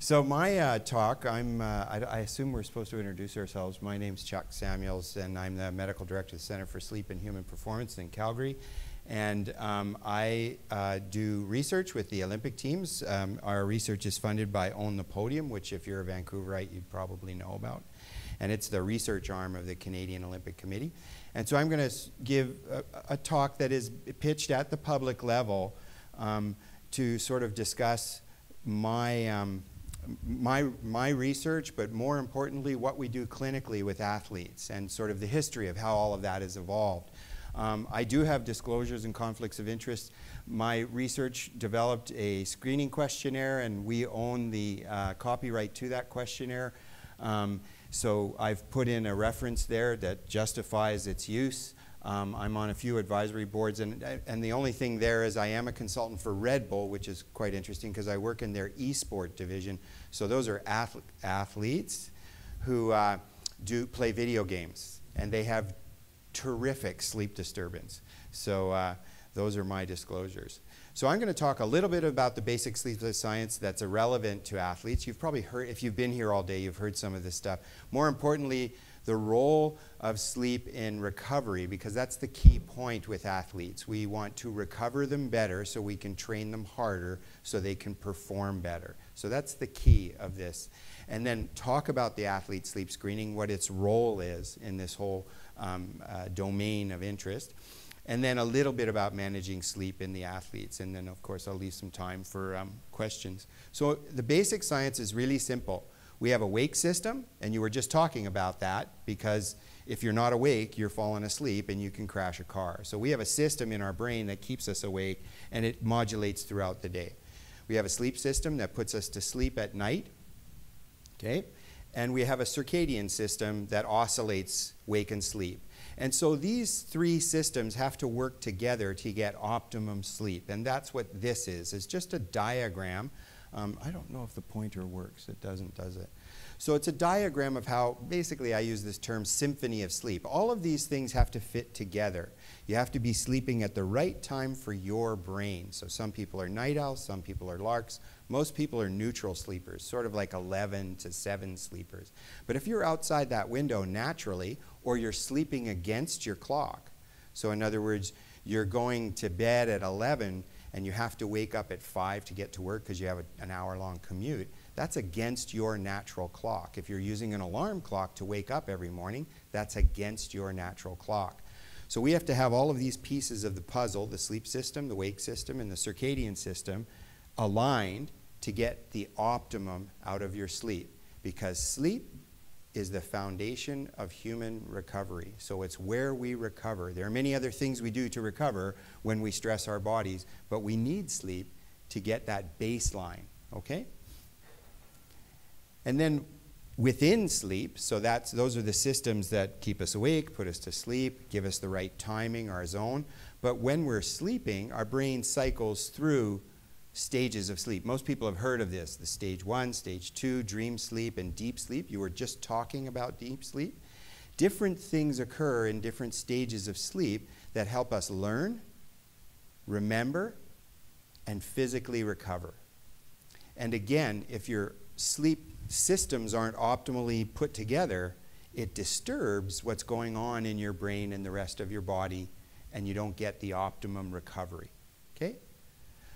So my uh, talk, I'm, uh, I, I, assume we're supposed to introduce ourselves. My name's Chuck Samuels, and I'm the medical director of the Center for Sleep and Human Performance in Calgary. And um, I uh, do research with the Olympic teams. Um, our research is funded by Own the Podium, which if you're a Vancouverite, you'd probably know about. And it's the research arm of the Canadian Olympic Committee. And so I'm going to give a, a, talk that is pitched at the public level um, to sort of discuss my um, my, my research, but more importantly, what we do clinically with athletes and sort of the history of how all of that has evolved. Um, I do have disclosures and conflicts of interest. My research developed a screening questionnaire, and we own the uh, copyright to that questionnaire. Um, so I've put in a reference there that justifies its use. Um, I'm on a few advisory boards, and, and the only thing there is I am a consultant for Red Bull, which is quite interesting because I work in their esport division. So those are ath athletes who uh, do play video games, and they have terrific sleep disturbance. So uh, those are my disclosures. So I'm going to talk a little bit about the basic sleep science that's irrelevant to athletes. You've probably heard, if you've been here all day, you've heard some of this stuff. More importantly, the role of sleep in recovery, because that's the key point with athletes. We want to recover them better so we can train them harder so they can perform better. So that's the key of this. And then talk about the athlete sleep screening, what its role is in this whole um, uh, domain of interest. And then a little bit about managing sleep in the athletes. And then, of course, I'll leave some time for um, questions. So the basic science is really simple. We have a wake system, and you were just talking about that because if you're not awake, you're falling asleep and you can crash a car. So we have a system in our brain that keeps us awake and it modulates throughout the day. We have a sleep system that puts us to sleep at night. Okay? And we have a circadian system that oscillates wake and sleep. And so these three systems have to work together to get optimum sleep. And that's what this is. It's just a diagram um, I don't know if the pointer works. It doesn't, does it? So it's a diagram of how, basically I use this term symphony of sleep. All of these things have to fit together. You have to be sleeping at the right time for your brain. So some people are night owls, some people are larks. Most people are neutral sleepers, sort of like 11 to 7 sleepers. But if you're outside that window naturally, or you're sleeping against your clock, so in other words, you're going to bed at 11 and you have to wake up at 5 to get to work because you have a, an hour long commute, that's against your natural clock. If you're using an alarm clock to wake up every morning, that's against your natural clock. So we have to have all of these pieces of the puzzle the sleep system, the wake system, and the circadian system aligned to get the optimum out of your sleep. Because sleep is the foundation of human recovery. So it's where we recover. There are many other things we do to recover when we stress our bodies, but we need sleep to get that baseline, okay? And then within sleep, so that's those are the systems that keep us awake, put us to sleep, give us the right timing, our zone. But when we're sleeping, our brain cycles through stages of sleep. Most people have heard of this the stage one, stage two, dream sleep, and deep sleep. You were just talking about deep sleep. Different things occur in different stages of sleep that help us learn, remember, and physically recover. And again, if your sleep systems aren't optimally put together, it disturbs what's going on in your brain and the rest of your body, and you don't get the optimum recovery. Okay?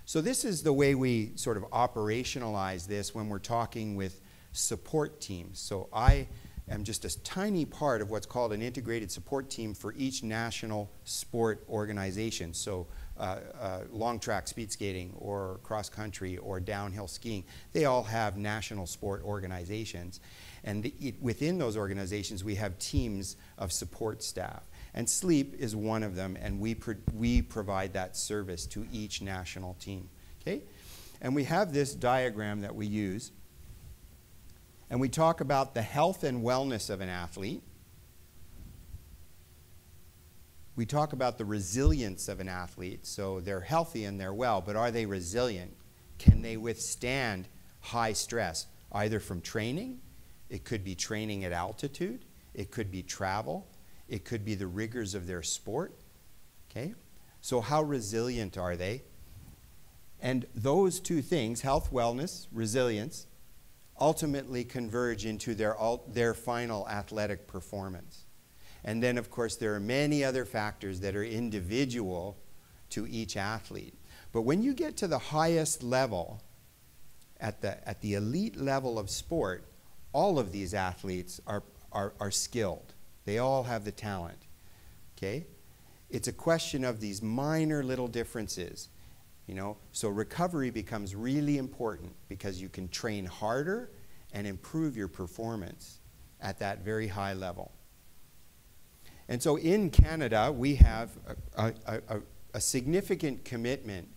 So this is the way we sort of operationalize this when we're talking with support teams. So I am just a tiny part of what's called an integrated support team for each national sport organization. So Uh, uh, long track speed skating or cross country or downhill skiing, they all have national sport organizations. And the, it, within those organizations, we have teams of support staff. And sleep is one of them, and we, pro we provide that service to each national team. Okay? And we have this diagram that we use, and we talk about the health and wellness of an athlete. We talk about the resilience of an athlete. So they're healthy and they're well, but are they resilient? Can they withstand high stress, either from training? It could be training at altitude. It could be travel. It could be the rigors of their sport. Okay? So, how resilient are they? And those two things, health, wellness, resilience, ultimately converge into their, their final athletic performance. And then, of course, there are many other factors that are individual to each athlete. But when you get to the highest level, at the, at the elite level of sport, all of these athletes are, are, are skilled. They all have the talent. Okay? It's a question of these minor little differences. You know, so recovery becomes really important because you can train harder and improve your performance at that very high level. And so in Canada, we have a, a, a, a significant commitment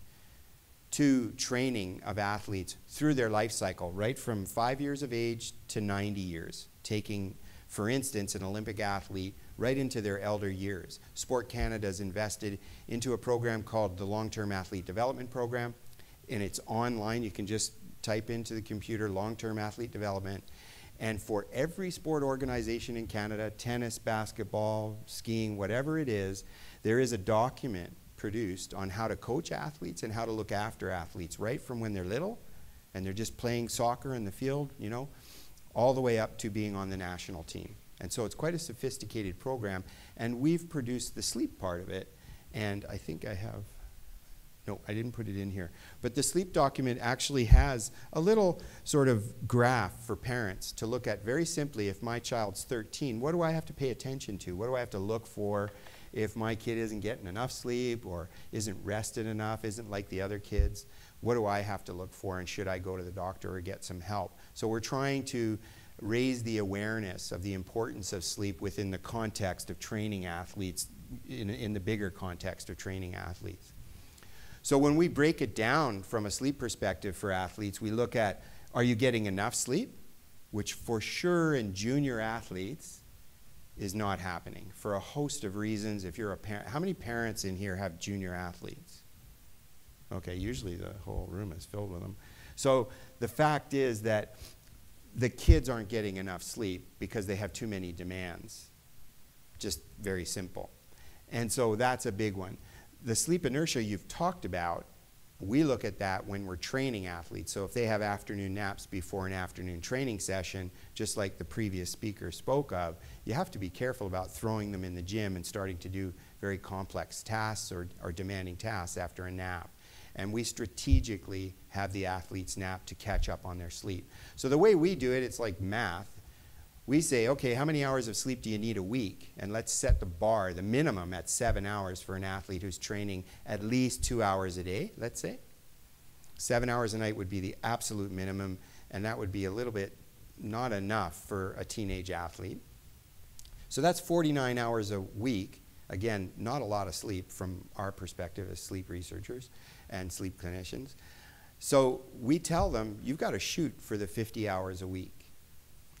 to training of athletes through their life cycle, right from five years of age to 90 years, taking, for instance, an Olympic athlete right into their elder years. Sport Canada has invested into a program called the Long Term Athlete Development Program, and it's online. You can just type into the computer long term athlete development. And for every sport organization in Canada, tennis, basketball, skiing, whatever it is, there is a document produced on how to coach athletes and how to look after athletes right from when they're little and they're just playing soccer in the field, you know, all the way up to being on the national team. And so it's quite a sophisticated program. And we've produced the sleep part of it. And I think I have, no, I didn't put it in here. But the sleep document actually has a little sort of graph for parents to look at very simply if my child's 13, what do I have to pay attention to? What do I have to look for? if my kid isn't getting enough sleep or isn't rested enough, isn't like the other kids, what do I have to look for and should I go to the doctor or get some help? So we're trying to raise the awareness of the importance of sleep within the context of training athletes, in, in the bigger context of training athletes. So when we break it down from a sleep perspective for athletes, we look at are you getting enough sleep? Which for sure in junior athletes, is not happening for a host of reasons. If you're a parent, how many parents in here have junior athletes? Okay, usually the whole room is filled with them. So the fact is that the kids aren't getting enough sleep because they have too many demands. Just very simple. And so that's a big one. The sleep inertia you've talked about we look at that when we're training athletes. So if they have afternoon naps before an afternoon training session, just like the previous speaker spoke of, you have to be careful about throwing them in the gym and starting to do very complex tasks or, or demanding tasks after a nap. And we strategically have the athletes nap to catch up on their sleep. So the way we do it, it's like math. We say, okay, how many hours of sleep do you need a week? And let's set the bar, the minimum, at seven hours for an athlete who's training at least two hours a day, let's say. Seven hours a night would be the absolute minimum, and that would be a little bit not enough for a teenage athlete. So that's 49 hours a week. Again, not a lot of sleep from our perspective as sleep researchers and sleep clinicians. So we tell them, you've got to shoot for the 50 hours a week.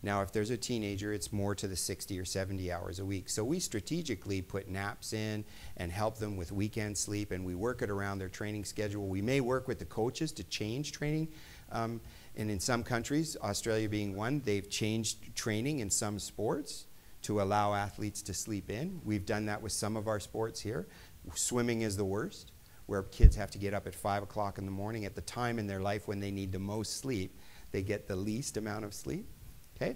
Now, if there's a teenager, it's more to the 60 or 70 hours a week. So we strategically put naps in and help them with weekend sleep, and we work it around their training schedule. We may work with the coaches to change training. Um, and in some countries, Australia being one, they've changed training in some sports to allow athletes to sleep in. We've done that with some of our sports here. Swimming is the worst, where kids have to get up at 5 o'clock in the morning at the time in their life when they need the most sleep. They get the least amount of sleep. Okay?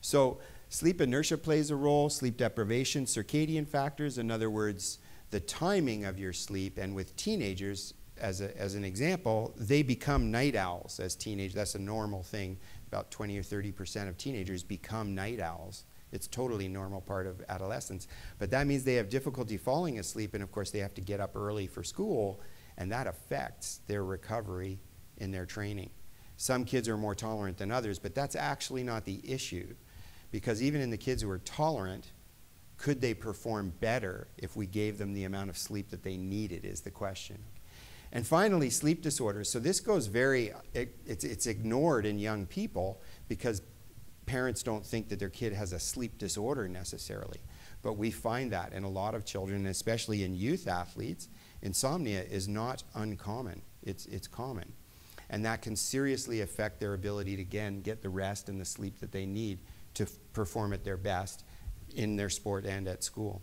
So sleep inertia plays a role, sleep deprivation, circadian factors, in other words, the timing of your sleep. And with teenagers, as, a, as an example, they become night owls as teenagers. That's a normal thing. About 20 or 30% of teenagers become night owls. It's totally normal part of adolescence. But that means they have difficulty falling asleep, and of course, they have to get up early for school, and that affects their recovery in their training. Some kids are more tolerant than others, but that's actually not the issue. Because even in the kids who are tolerant, could they perform better if we gave them the amount of sleep that they needed, is the question. And finally, sleep disorders. So this goes very, it, it's, it's ignored in young people because parents don't think that their kid has a sleep disorder necessarily. But we find that in a lot of children, especially in youth athletes, insomnia is not uncommon. It's, it's common and that can seriously affect their ability to again get the rest and the sleep that they need to perform at their best in their sport and at school.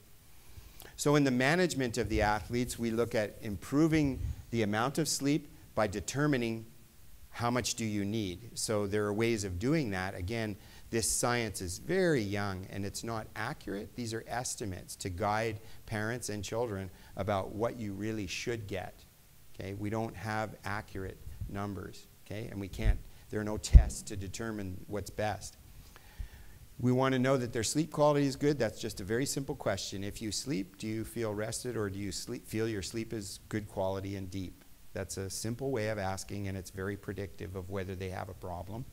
So in the management of the athletes, we look at improving the amount of sleep by determining how much do you need? So there are ways of doing that. Again, this science is very young and it's not accurate. These are estimates to guide parents and children about what you really should get. Okay? We don't have accurate numbers, okay? And we can't there are no tests to determine what's best. We want to know that their sleep quality is good. That's just a very simple question. If you sleep, do you feel rested or do you sleep, feel your sleep is good quality and deep? That's a simple way of asking, and it's very predictive of whether they have a problem.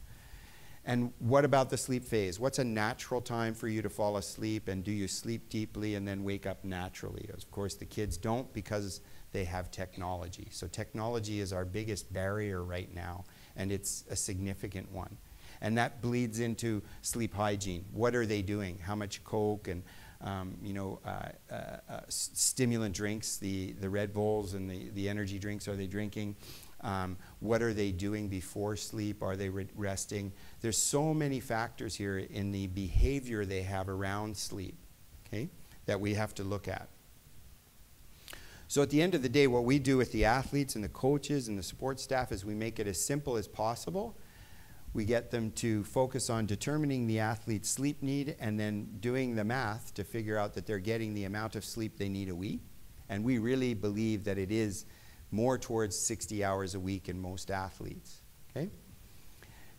And what about the sleep phase? What's a natural time for you to fall asleep, and do you sleep deeply and then wake up naturally? Of course, the kids don't because they have technology. So, technology is our biggest barrier right now, and it's a significant one. And that bleeds into sleep hygiene. What are they doing? How much Coke and um, you know, uh, uh, uh, stimulant drinks, the, the Red Bulls and the, the energy drinks are they drinking? Um, what are they doing before sleep? Are they re- resting? There's so many factors here in the behavior they have around sleep, okay, that we have to look at. So at the end of the day, what we do with the athletes and the coaches and the support staff is we make it as simple as possible we get them to focus on determining the athlete's sleep need and then doing the math to figure out that they're getting the amount of sleep they need a week. And we really believe that it is more towards 60 hours a week in most athletes. Okay?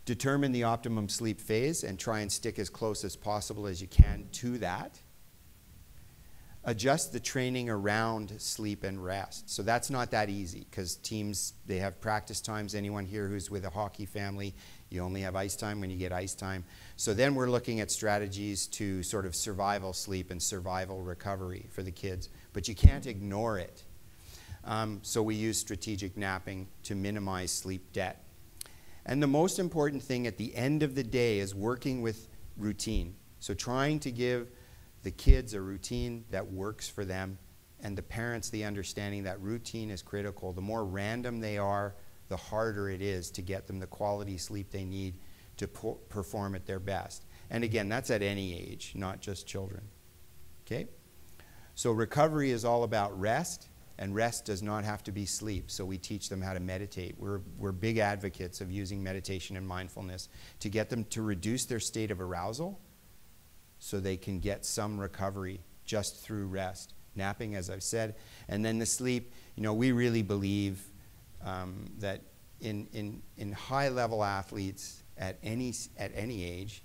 Determine the optimum sleep phase and try and stick as close as possible as you can to that adjust the training around sleep and rest. So that's not that easy because teams, they have practice times. Anyone here who's with a hockey family, you only have ice time when you get ice time. So then we're looking at strategies to sort of survival sleep and survival recovery for the kids. But you can't ignore it. Um, so we use strategic napping to minimize sleep debt. And the most important thing at the end of the day is working with routine. So trying to give the kids a routine that works for them, and the parents the understanding that routine is critical. The more random they are, the harder it is to get them the quality sleep they need to perform at their best. And again, that's at any age, not just children. Okay? So recovery is all about rest, and rest does not have to be sleep. So we teach them how to meditate. We're, we're big advocates of using meditation and mindfulness to get them to reduce their state of arousal so they can get some recovery just through rest. Napping, as I've said, and then the sleep. You know, we really believe um, that in, in, in high level athletes at any, at any age,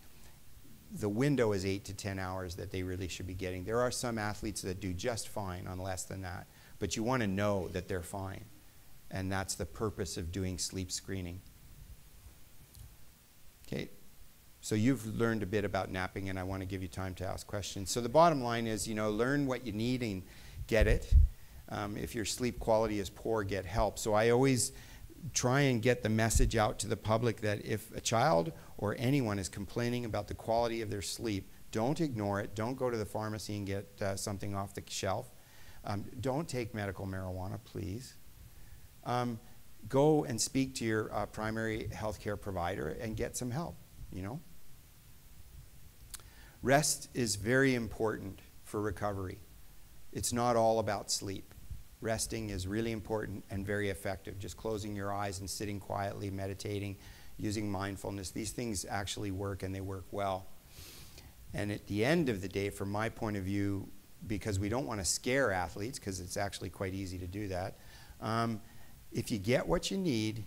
the window is eight to 10 hours that they really should be getting. There are some athletes that do just fine on less than that, but you want to know that they're fine. And that's the purpose of doing sleep screening. Okay, so you've learned a bit about napping, and I want to give you time to ask questions. So the bottom line is, you know, learn what you need and get it. Um, if your sleep quality is poor, get help. So I always try and get the message out to the public that if a child or anyone is complaining about the quality of their sleep, don't ignore it. Don't go to the pharmacy and get uh, something off the shelf. Um, don't take medical marijuana, please. Um, go and speak to your uh, primary health care provider and get some help, you know? Rest is very important for recovery. It's not all about sleep. Resting is really important and very effective. Just closing your eyes and sitting quietly, meditating, using mindfulness. These things actually work and they work well. And at the end of the day, from my point of view, because we don't want to scare athletes, because it's actually quite easy to do that, um, if you get what you need,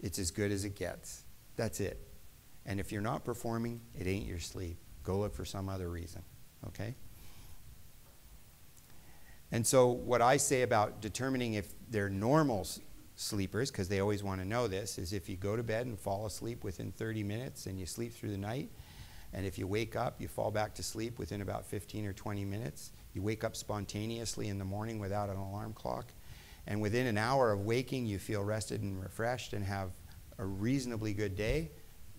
it's as good as it gets. That's it. And if you're not performing, it ain't your sleep. Go look for some other reason. Okay? And so, what I say about determining if they're normal sleepers, because they always want to know this, is if you go to bed and fall asleep within 30 minutes and you sleep through the night, and if you wake up, you fall back to sleep within about 15 or 20 minutes, you wake up spontaneously in the morning without an alarm clock, and within an hour of waking, you feel rested and refreshed and have a reasonably good day,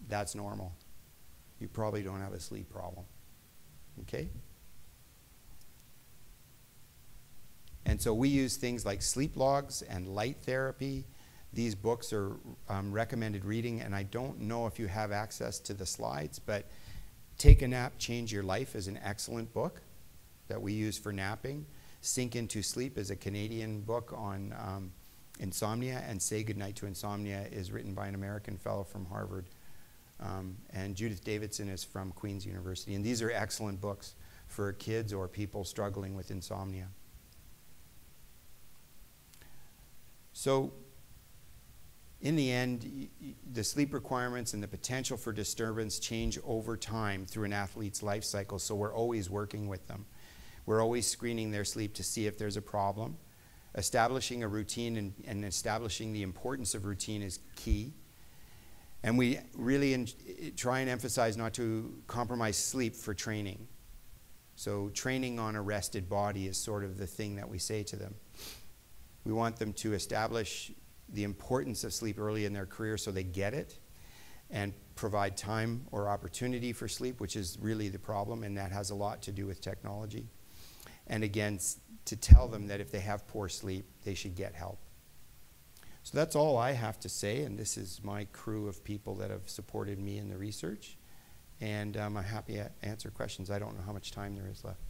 that's normal. You probably don't have a sleep problem. Okay? And so we use things like sleep logs and light therapy. These books are um, recommended reading, and I don't know if you have access to the slides, but Take a Nap, Change Your Life is an excellent book that we use for napping. Sink into Sleep is a Canadian book on um, Insomnia and Say Goodnight to Insomnia is written by an American fellow from Harvard. Um, and Judith Davidson is from Queen's University. And these are excellent books for kids or people struggling with insomnia. So, in the end, the sleep requirements and the potential for disturbance change over time through an athlete's life cycle, so we're always working with them. We're always screening their sleep to see if there's a problem. Establishing a routine and, and establishing the importance of routine is key. And we really in, try and emphasize not to compromise sleep for training. So, training on a rested body is sort of the thing that we say to them. We want them to establish the importance of sleep early in their career so they get it and provide time or opportunity for sleep, which is really the problem, and that has a lot to do with technology. And again, to tell them that if they have poor sleep, they should get help. So that's all I have to say, and this is my crew of people that have supported me in the research. And um, I'm happy to answer questions. I don't know how much time there is left.